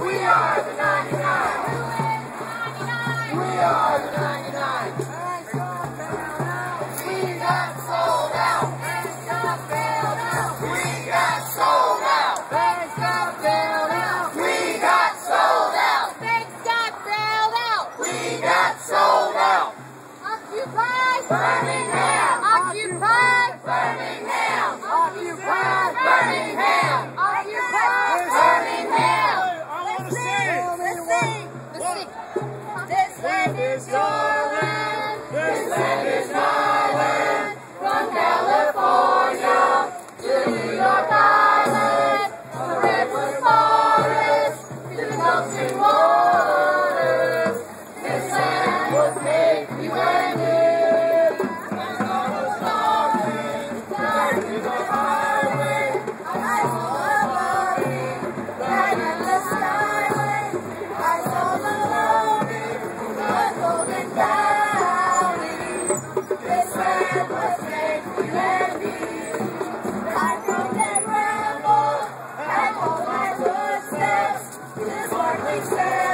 We are the 99. We are the 99. We got sold out. We got sold out. We got sold out. We got sold out. Birmingham. Occupy! Birmingham. This land is our land. This land is our land. From California to New York Island, from redwood to the waters, this land was made. Yes,